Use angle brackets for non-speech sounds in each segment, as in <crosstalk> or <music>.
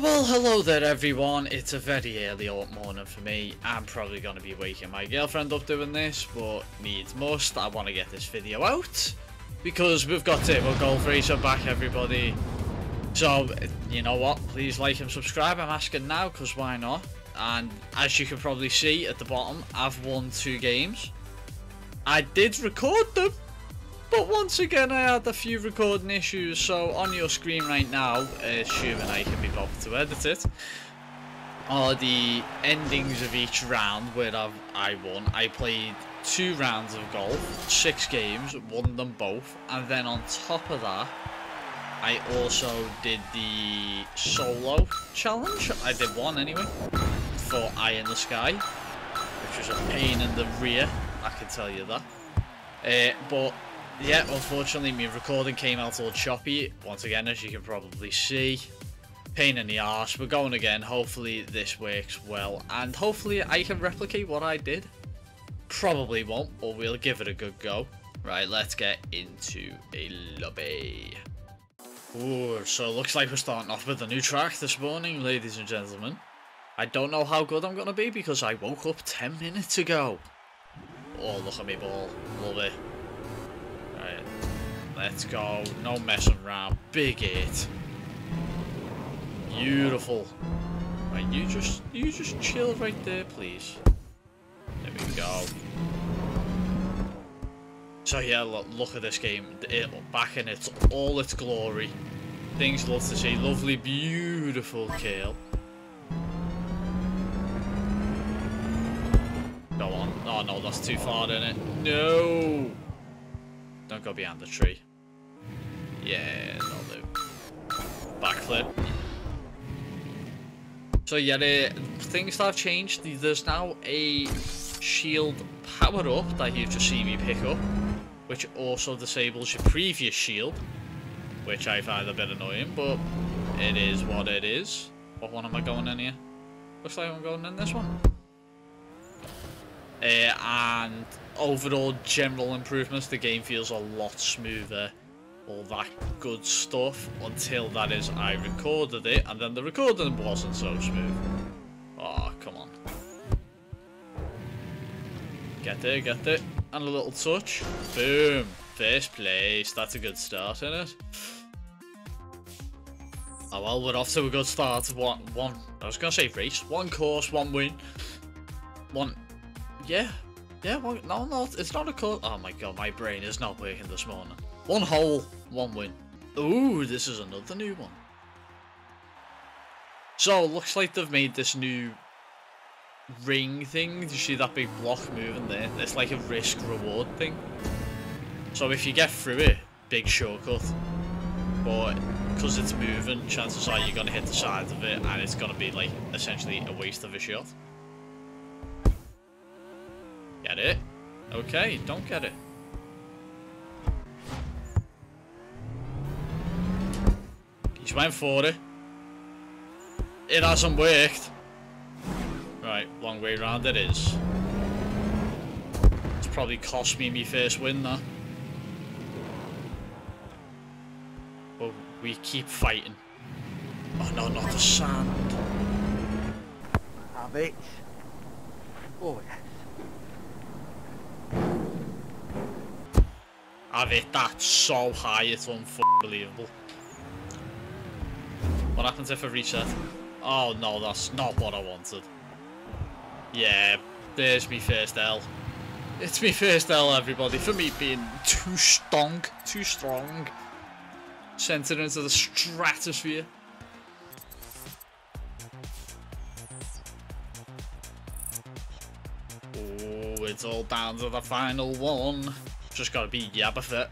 well, hello there everyone. It's a very early morning for me. I'm probably going to be waking my girlfriend up doing this, but needs must. I want to get this video out because we've got Turbo Golf Racer back, everybody. So, you know what? Please like and subscribe. I'm asking now because why not? And as you can probably see at the bottom, I've won two games. I did record them, but once again I had a few recording issues. So on your screen right now, assuming I can to edit it, are the endings of each round where I've, I won. I played two rounds of golf, six games, won them both, and then on top of that, I also did the solo challenge. I did one anyway, for Eye in the Sky, which was a pain in the rear, I can tell you that. Uh, but yeah, unfortunately, my recording came out all choppy. Once again, as you can probably see, pain in the arse. We're going again. Hopefully, this works well, and hopefully, I can replicate what I did. Probably won't, but we'll give it a good go. Right, let's get into a lobby. Ooh, so it looks like we're starting off with a new track this morning, ladies and gentlemen. I don't know how good I'm going to be because I woke up 10 minutes ago. Oh, look at me ball. Love it. Right, let's go. No messing around. Big hit. Beautiful. Right, you just, you just chill right there, please. There we go. So yeah, look, look at this game. It, back in its all its glory. Things love to see. Lovely, beautiful kale. Go on. Oh no, that's too far in it. No! Don't go behind the tree. Yeah, that'll do. Backflip. So yeah, the things have changed. There's now a shield power up that you've just seen me pick up which also disables your previous shield, which I find a bit annoying, but it is what it is. What one am I going in here? Looks like I'm going in this one. Uh, and overall general improvements, the game feels a lot smoother, all that good stuff, until that is I recorded it, and then the recording wasn't so smooth. Oh, come on. Get there, get there and a little touch. Boom. First place. That's a good start, isn't it? Oh well, we're off to a good start. One, one. I was gonna say race. One course, one win. One. Yeah. Yeah. One, no, no. It's not a course. Oh my god, my brain is not working this morning. One hole, one win. Ooh, this is another new one. So, looks like they've made this new ring thing. You see that big block moving there? It's like a risk reward thing. So if you get through it, big shortcut. But because it's moving, chances are you're going to hit the sides of it and it's going to be like essentially a waste of a shot. Get it? Okay, don't get it. He's went for it. It hasn't worked. Right, long way round it is. It's probably cost me my first win now. But we keep fighting. Oh no, not the sand. Have it. Oh yes. Have it, that's so high, it's unbelievable. What happens if I reset? Oh no, that's not what I wanted. Yeah, there's me first L. It's me first L, everybody, for me being too strong, too strong. Sent it into the stratosphere. Oh, it's all down to the final one. Just gotta be Yabba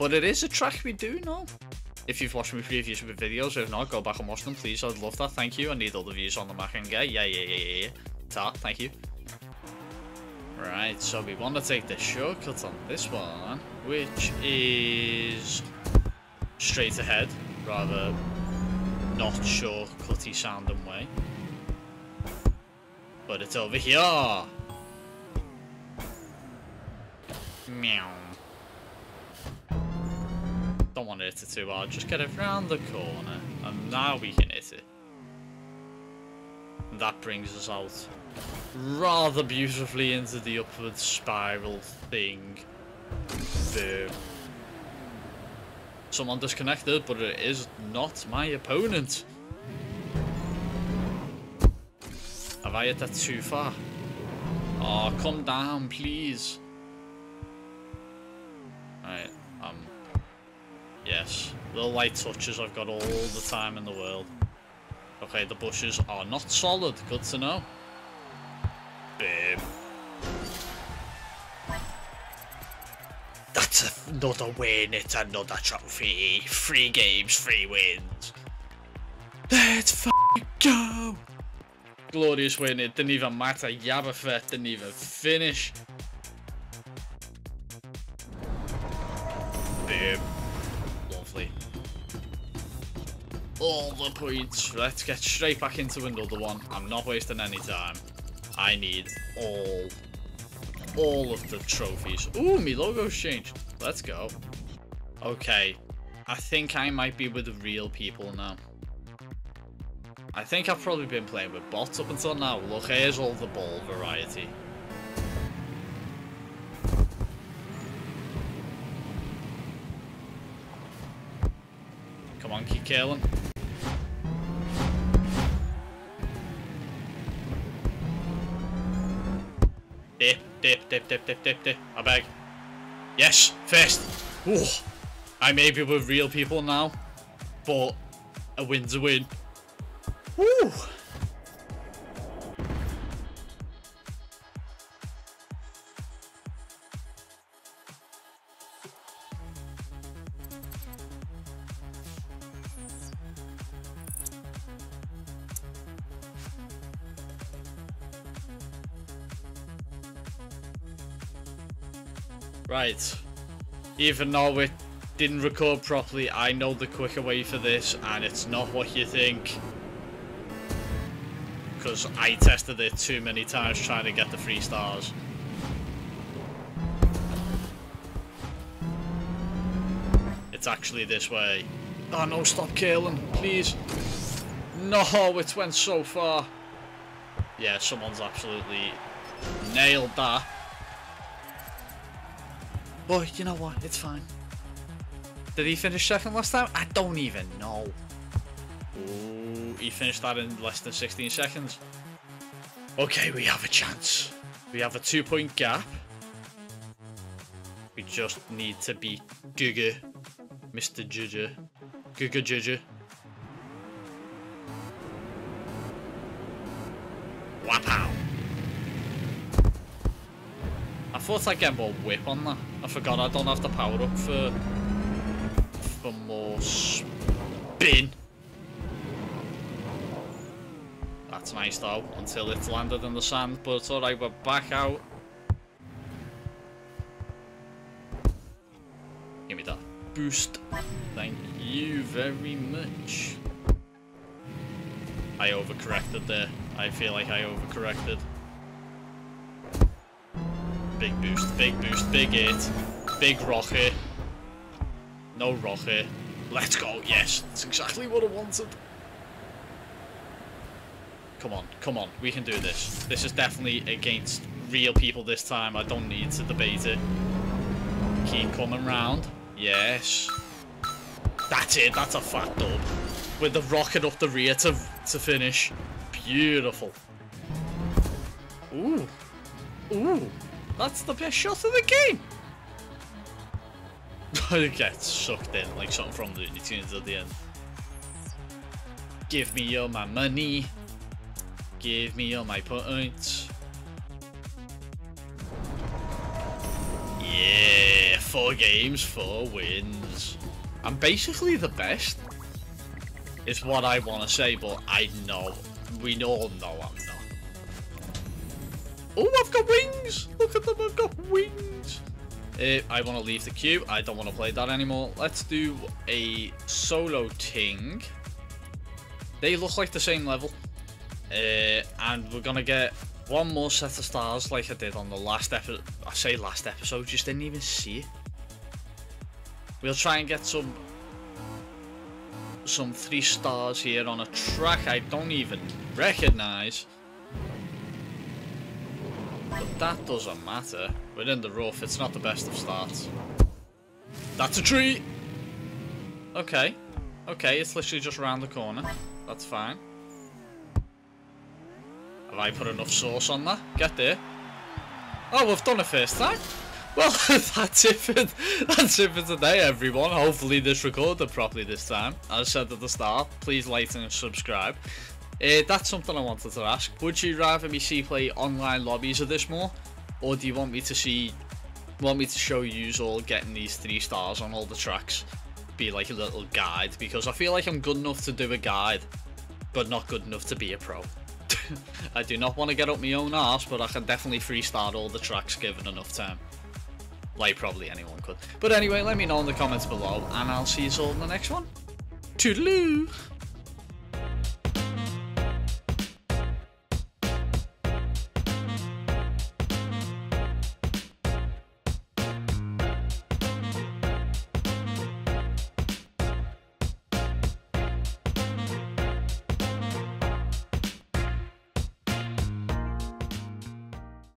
But it is a track we do know. If you've watched my previous videos, if not, go back and watch them, please. I'd love that. Thank you. I need all the views on the Mac and. Yeah, yeah, yeah, yeah, yeah. Ta, thank you. Right, so we want to take the shortcut on this one, which is straight ahead, rather not shortcutty sounding way. But it's over here. Meow. Don't to hit it too hard. Just get it round the corner. And now we can hit it. And that brings us out rather beautifully into the upward spiral thing. Boom. Someone disconnected, but it is not my opponent. Have I hit that too far? Oh, come down, please. Right, um... Yes. Light touches I've got all the time in the world. Okay, the bushes are not solid. Good to know. Boom. That's another win. It's another trophy. Three games, three wins. Let's go. Glorious win. It didn't even matter. Yabafet didn't even finish. Boom. All the points. Let's get straight back into another one. I'm not wasting any time. I need all all of the trophies. Ooh, my logo's changed. Let's go. Okay. I think I might be with the real people now. I think I've probably been playing with bots up until now. Look, here's all the ball variety. Come on, keep killing. Dip, dip, dip, dip, dip. I beg. Yes, first. Ooh. I may be with real people now, but a win's a win. Woo! Right. Even though it didn't record properly, I know the quicker way for this, and it's not what you think. Because I tested it too many times trying to get the three stars. It's actually this way. Oh no, stop killing, please. No, it went so far. Yeah, someone's absolutely nailed that. Boy, you know what? It's fine. Did he finish second last time? I don't even know. Ooh, he finished that in less than 16 seconds. Okay, we have a chance. We have a two point gap. We just need to beat Giga. Mr. Giga. Giga Giga. Thought I'd get more whip on that. I forgot I don't have the power up for for more spin. That's nice though, until it's landed in the sand, but it's alright, we're back out. Give me that boost. Thank you very much. I overcorrected there. I feel like I overcorrected. Big boost, big boost, big hit. Big rocket. No rocket. Let's go, yes. That's exactly what I wanted. Come on, come on, we can do this. This is definitely against real people this time. I don't need to debate it. Keep coming round. Yes. That's it, that's a fat dub. With the rocket up the rear to, to finish. Beautiful. Ooh. Ooh. That's the best shot of the game. <laughs> it gets sucked in like something from the Looney Tunes at the end. Give me all my money. Give me all my points. Yeah, four games, four wins. I'm basically the best. Is what I want to say, but I know, we all know I'm. Oh, I've got wings! Look at them, I've got wings! Uh, I want to leave the queue. I don't want to play that anymore. Let's do a solo ting. They look like the same level. Uh, and we're going to get one more set of stars like I did on the last episode. I say last episode, just didn't even see it. We'll try and get some some three stars here on a track I don't even recognize. But that doesn't matter. We're in the rough, it's not the best of starts. That's a tree! Okay. Okay, it's literally just around the corner. That's fine. Have I put enough sauce on that? Get there. Oh, we've done it first time. Well, <laughs> that's it for that's it for today, everyone. Hopefully, this recorded properly this time. As I said at the start, please like and subscribe. Uh, that's something I wanted to ask. Would you rather me see play online lobbies of this more, or do you want me to see, want me to show you all getting these three stars on all the tracks? Be like a little guide because I feel like I'm good enough to do a guide, but not good enough to be a pro. <laughs> I do not want to get up my own arse, but I can definitely freestyle all the tracks given enough time. Like probably anyone could. But anyway, let me know in the comments below, and I'll see you all in the next one. Toodaloo!